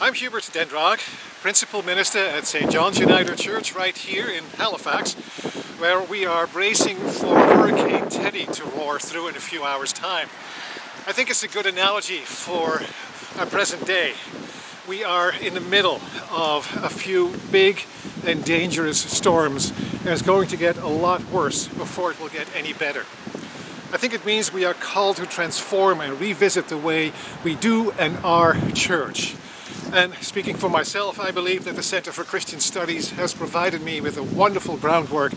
I'm Hubert Den Draak, Principal Minister at St. John's United Church right here in Halifax, where we are bracing for Hurricane Teddy to roar through in a few hours' time. I think it's a good analogy for our present day. We are in the middle of a few big and dangerous storms, and it's going to get a lot worse before it will get any better. I think it means we are called to transform and revisit the way we do and are church. And speaking for myself, I believe that the Center for Christian Studies has provided me with a wonderful groundwork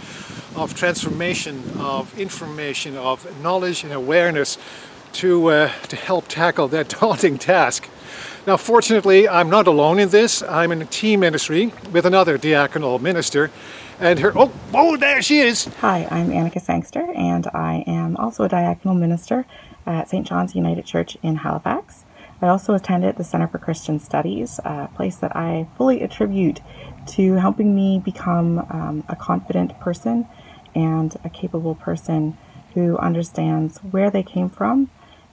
of transformation, of information, of knowledge and awareness to, uh, to help tackle that daunting task. Now, fortunately, I'm not alone in this. I'm in a team ministry with another diaconal minister. And her, oh, oh, there she is. Hi, I'm Annika Sangster, and I am also a diaconal minister at St. John's United Church in Halifax. I also attended the Center for Christian Studies, a place that I fully attribute to helping me become um, a confident person and a capable person who understands where they came from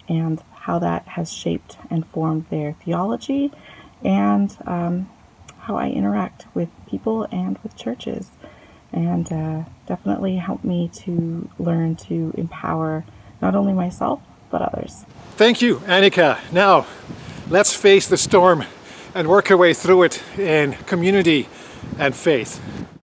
and how that has shaped and formed their theology and um, how I interact with people and with churches. And uh, definitely helped me to learn to empower not only myself, but others. Thank you, Annika. Now, let's face the storm and work our way through it in community and faith.